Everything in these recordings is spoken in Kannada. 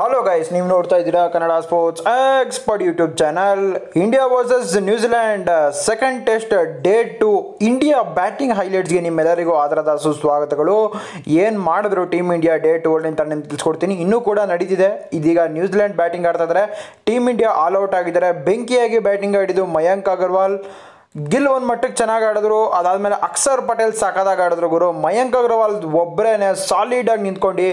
ಹಲೋ ಗೈಸ್ ನೀವು ನೋಡ್ತಾ ಇದ್ದೀರಾ Kannada sports expert YouTube channel India versus New Zealand second test day two India batting ಹೈಲೈಟ್ಸ್ಗೆ ನಿಮ್ಮೆಲ್ಲರಿಗೂ ಆಧಾರದ ಸುಸ್ವಾಗತಗಳು. ಏನು ಮಾಡಿದ್ರು ಟೀಮ್ ಇಂಡಿಯಾ ಡೇ ಟು ಅಂತ ನಾನು ತಿಳಿಸ್ಕೊಡ್ತೀನಿ. ಇನ್ನೂ ಕೂಡ ನಡೀತಿದೆ. ಇದೀಗ ನ್ಯೂಜಿಲ್ಯಾಂಡ್ ಬ್ಯಾಟಿಂಗ್ ಆಡ್ತಾ ಇದ್ದಾರೆ ಟೀಮ್ ಇಂಡಿಯಾ ಆಲ್ ಔಟ್ ಆಗಿದ್ದಾರೆ. ಬೆಂಕಿಯಾಗಿ ಬ್ಯಾಟಿಂಗ್ ಆಡಿದ್ದು ಮಯಾಂಕ್ ಅಗರ್ವಾಲ್. ಗಿಲ್ ಒಂದು ಮಟ್ಟಕ್ಕೆ ಚೆನ್ನಾಗಿ ಆಡಿದ್ರು. ಅದಾದಮೇಲೆ ಅಕ್ಷರ್ ಪಟೇಲ್ ಸಖತ್ತಾಗಿ ಆಡಿದ್ರು ಗುರು. ಮಯಾಂಕ್ ಅಗ್ರವಾಲ್ ಒಬ್ಬರೇನೆ ಸಾಲಿಡಾಗಿ ನಿಂತ್ಕೊಂಡು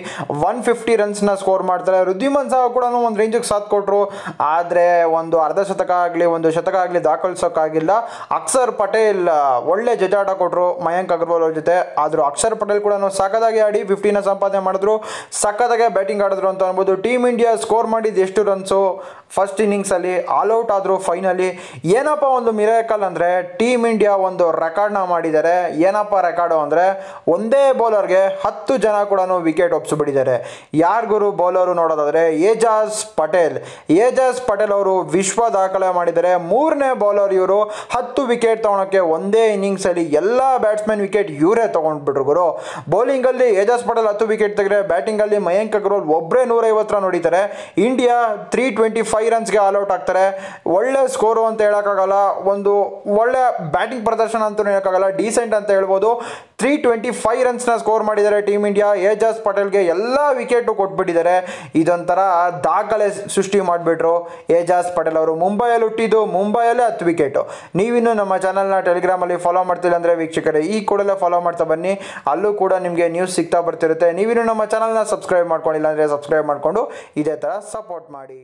ಒನ್ ಫಿಫ್ಟಿ ರನ್ಸ್ನ ಸ್ಕೋರ್ ಮಾಡ್ತಾರೆ. ರುದ್ದಿಮನ್ ಸಹ ಕೂಡ ಒಂದು ರೇಂಜಿಗೆ ಸಾಥ್ ಕೊಟ್ಟರು ಆದರೆ ಒಂದು ಅರ್ಧ ಶತಕ ಆಗಲಿ, ಒಂದು ಶತಕ ಆಗಲಿ ದಾಖಲಿಸೋಕ್ಕಾಗಿಲ್ಲ ಅಕ್ಷರ್ ಪಟೇಲ್ ಒಳ್ಳೆ ಜಜಾಟ ಕೊಟ್ಟರು ಮಯಾಂಕ್ ಅಗರ್ವಾಲ್ ಅವ್ರ ಜೊತೆ. ಆದರೂ ಅಕ್ಷರ್ ಪಟೇಲ್ ಕೂಡ ಸಖತ್ತಾಗಿ ಆಡಿ ಫಿಫ್ಟಿನ ಸಂಪಾದನೆ ಮಾಡಿದ್ರು. ಸಖತ್ತಾಗೆ ಬ್ಯಾಟಿಂಗ್ ಆಡಿದ್ರು ಅಂತ ಅನ್ಬೋದು. ಟೀಮ್ ಇಂಡಿಯಾ ಸ್ಕೋರ್ ಮಾಡಿದ್ದು ಎಷ್ಟು ರನ್ಸು ಫಸ್ಟ್ ಇನ್ನಿಂಗ್ಸಲ್ಲಿ ಆಲ್ ಔಟ್ ಆದರು ಫೈನಲಿ ಏನಪ್ಪ ಒಂದು ಮಿರಾಕಲ್ ಅಂದರೆ ಟೀಮ್ ಇಂಡಿಯಾ ಒಂದು ರೆಕಾರ್ಡ್ನ ಮಾಡಿದ್ದಾರೆ. ಏನಪ್ಪ ರೆಕಾರ್ಡು ಅಂದರೆ, ಒಂದೇ ಬೌಲರ್ಗೆ ಹತ್ತು ಜನ ಕೂಡ ವಿಕೆಟ್ ಒಪ್ಸಿಬಿಟ್ಟಿದ್ದಾರೆ ಯಾರಿಗೂ ಬೌಲರು ನೋಡೋದಾದರೆ ಏಜಾಸ್ ಪಟೇಲ್. ಏಜಾಸ್ ಪಟೇಲ್ ಅವರು ವಿಶ್ವ ದಾಖಲೆ ಮಾಡಿದ್ದಾರೆ. ಮೂರನೇ ಬೌಲರ್ ಇವರು ಹತ್ತು ವಿಕೆಟ್ ತೊಗೊಳಕ್ಕೆ ಒಂದೇ ಇನ್ನಿಂಗ್ಸಲ್ಲಿ ಎಲ್ಲ ಬ್ಯಾಟ್ಸ್ಮನ್ ವಿಕೆಟ್ ಇವರೇ ತೊಗೊಂಡ್ಬಿಟ್ರು ಗುರು. ಬೌಲಿಂಗಲ್ಲಿ ಏಜಾಸ್ ಪಟೇಲ್ ಹತ್ತು ವಿಕೆಟ್ ತೆಗೆದ್ರೆ ಬ್ಯಾಟಿಂಗಲ್ಲಿ ಮಯಾಂಕ್ ಅಗ್ರವಾಲ್ ಒಬ್ಬರೇ ನೂರೈವತ್ತು run India three twenty five ರನ್ಸ್ಗೆ all out ಆಗ್ತಾರೆ. ಒಳ್ಳೆ ಸ್ಕೋರು ಅಂತ ಹೇಳೋಕ್ಕಾಗಲ್ಲ. ಒಂದು ಒಳ್ಳೆ ಬ್ಯಾಟಿಂಗ್ ಪ್ರದರ್ಶನ ಅಂತಲೂ ಹೇಳೋಕ್ಕಾಗಲ್ಲ. ಡೀಸೆಂಟ್ ಅಂತ ಹೇಳ್ಬೋದು. ತ್ರೀ ಟ್ವೆಂಟಿ ಫೈವ್ ರನ್ಸ್ನ ಸ್ಕೋರ್ ಮಾಡಿದ್ದಾರೆ ಟೀಮ್ ಇಂಡಿಯಾ ಏಜಾಸ್ ಪಟೇಲ್ಗೆ ಎಲ್ಲ ವಿಕೆಟು ಕೊಟ್ಬಿಟ್ಟಿದ್ದಾರೆ. ಇದೊಂಥರ ದಾಖಲೆ ಸೃಷ್ಟಿ ಮಾಡಿಬಿಟ್ರು ಏಜಾಸ್ ಪಟೇಲ್ ಅವರು. ಮುಂಬೈಯಲ್ಲಿ ಹುಟ್ಟಿದ್ದು ಮುಂಬೈಯಲ್ಲೇ ಹತ್ತು ವಿಕೆಟು ನೀವಿನ್ನು ನಮ್ಮ ಚಾನಲ್ನ ಟೆಲಿಗ್ರಾಮಲ್ಲಿ ಫಾಲೋ ಮಾಡ್ತಿಲ್ಲ ಅಂದರೆ ವೀಕ್ಷಕರೇ, ಈ ಕೂಡಲೇ ಫಾಲೋ ಮಾಡ್ತಾ ಬನ್ನಿ. ಅಲ್ಲೂ ಕೂಡ ನಿಮಗೆ ನ್ಯೂಸ್ ಸಿಗ್ತಾ ಬರ್ತಿರುತ್ತೆ. ನೀವಿನ್ನೂ ನಮ್ಮ ಚಾನಲ್ನ ಸಬ್ಸ್ಕ್ರೈಬ್ ಮಾಡ್ಕೊಂಡಿಲ್ಲ ಅಂದರೆ ಸಬ್ಸ್ಕ್ರೈಬ್ ಮಾಡಿಕೊಂಡು ಇದೇ ಥರ ಸಪೋರ್ಟ್ ಮಾಡಿ.